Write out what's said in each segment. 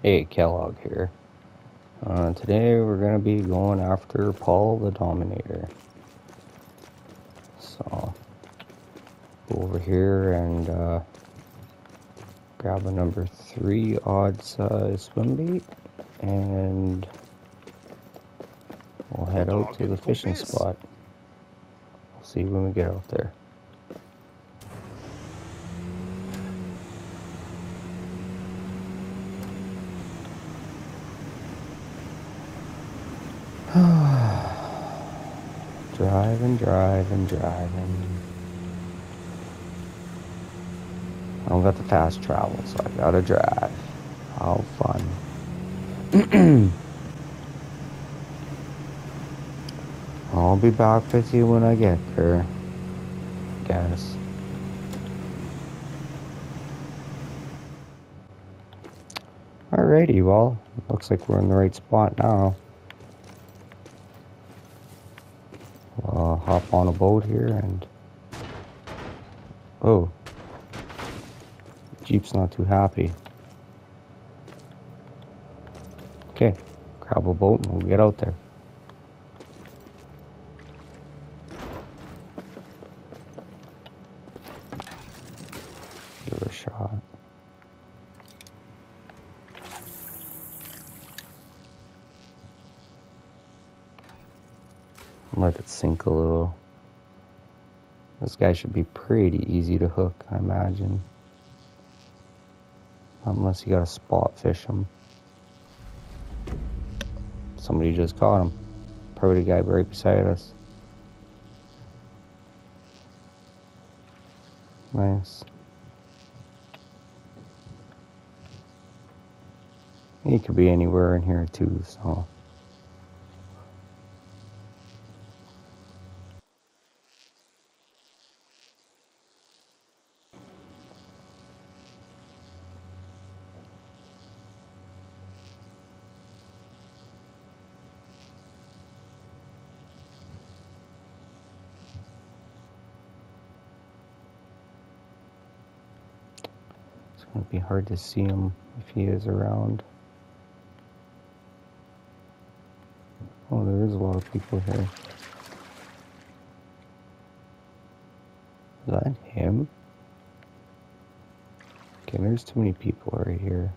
Hey, Kelloge here. Uh, today we're gonna be going after Paul the Dominator. So, go over here and uh, grab a number three odd size swim bait, and we'll head out to the fishing spot. We'll see when we get out there. Driving, driving, driving. I don't got the fast travel, so I gotta drive. How fun. I'll be back with you when I get there. Guess. Alrighty, well, looks like we're in the right spot now. Uh, hop on a boat here and oh Jeep's not too happy. Okay grab a boat and we'll get out there give it a shot Let it sink a little. This guy should be pretty easy to hook, I imagine. Unless you gotta spot fish him. Somebody just caught him. Probably the guy right beside us. Nice. He could be anywhere in here too, so. It'd be hard to see him if he is around. Oh, there is a lot of people here. Is that him? Okay, there's too many people right here.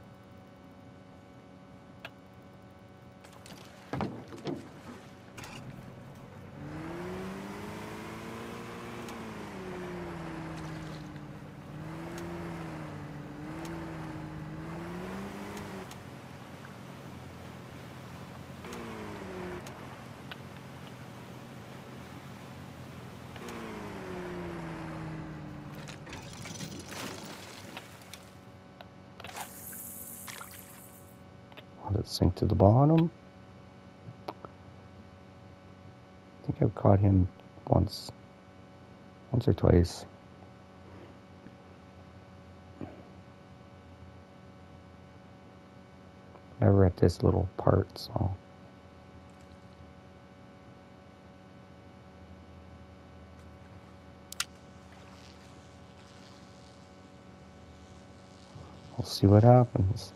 Let it sink to the bottom. I think I've caught him once, once or twice. Never at this little part, so. We'll see what happens.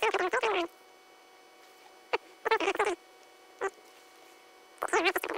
Thank you.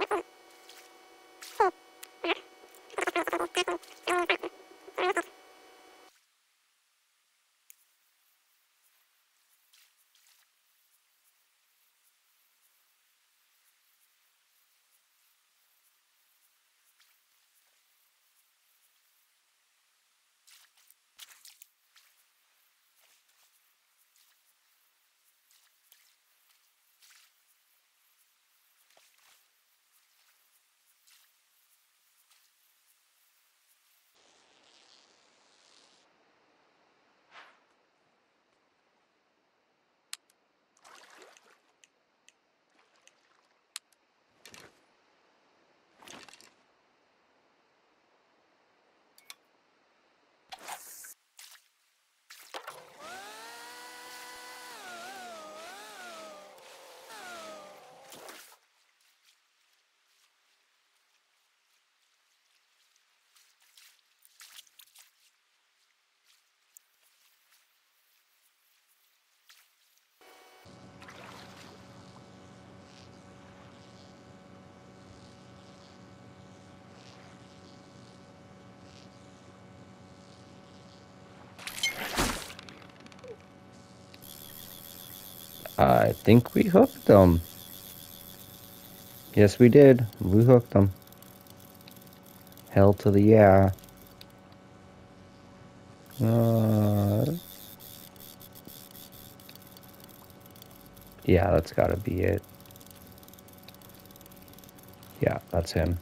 I think we hooked them. Yes, we did. We hooked them. Hell to the yeah. Uh, yeah, that's gotta be it. Yeah, that's him.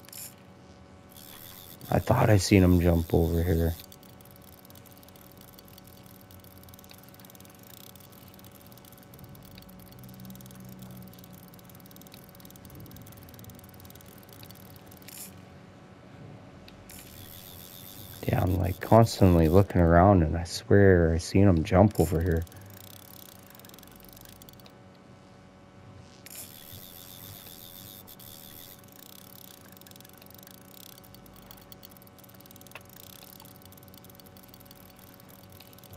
I thought I seen him jump over here. Yeah, I'm like constantly looking around and I swear I seen him jump over here.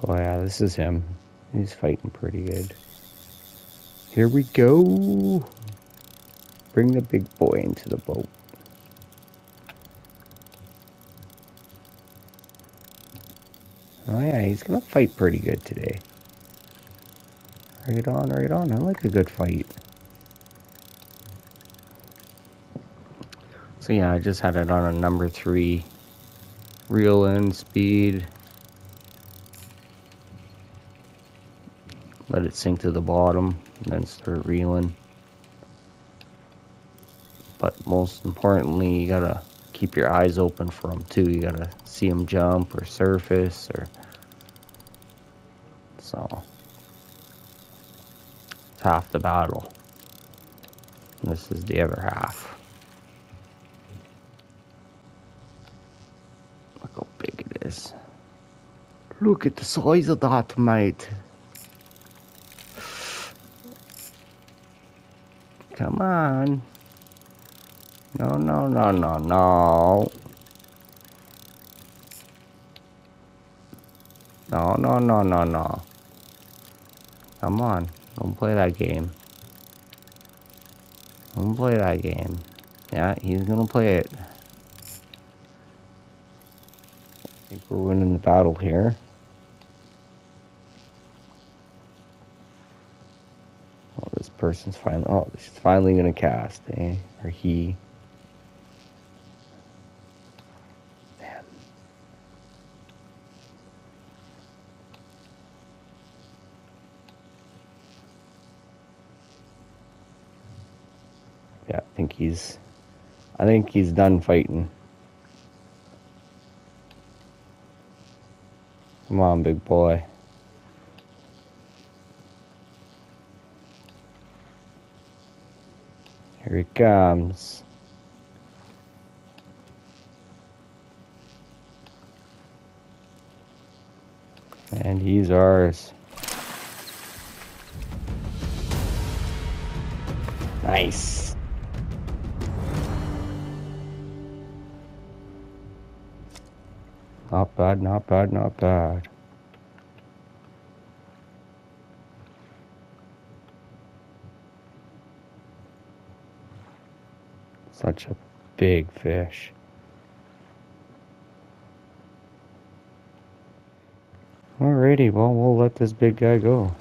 Oh yeah, this is him. He's fighting pretty good. Here we go. Bring the big boy into the boat. Oh yeah, he's gonna fight pretty good today. Right on, right on. I like a good fight. So yeah, I just had it on a number three. Reel in speed. Let it sink to the bottom, and then start reeling. But most importantly, you gotta keep your eyes open for them too. You gotta see them jump or surface or so it's half the battle. And this is the other half. Look how big it is. Look at the size of that, mate. Come on. No, no, no, no, no. No, no, no, no, no. Come on, don't play that game. Don't play that game. Yeah, he's gonna play it. I think we're winning the battle here. Oh, this person's finally, oh, she's finally gonna cast, eh? Or he. Yeah, I think he's I think he's done fighting. Come on, big boy. Here he comes. And he's ours. Nice. Not bad, not bad, not bad. Such a big fish. Alrighty, well, we'll let this big guy go.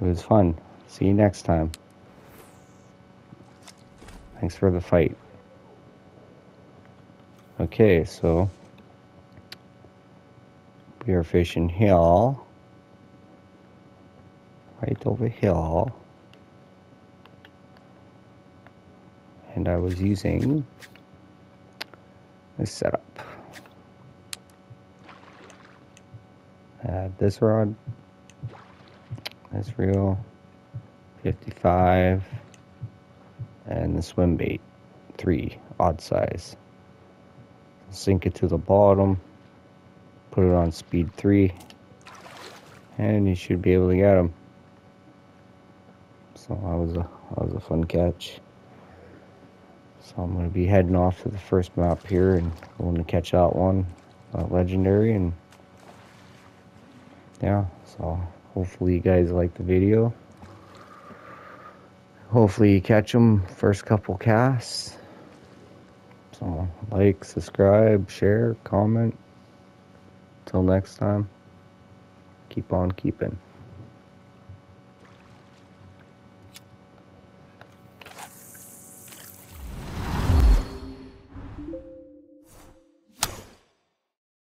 It was fun. See you next time. Thanks for the fight. Okay, so we are fishing hill. Right over hill. And I was using this setup. Add this rod, this reel, 55, and the swim bait, 3, odd size. Sink it to the bottom, put it on speed 3, and you should be able to get them. So that was a that was a fun catch. So I'm going to be heading off to the first map here and going to catch that one, legendary, and yeah. So hopefully you guys like the video. Hopefully you catch them first couple casts. So like, subscribe, share, comment. Till next time, keep on keeping.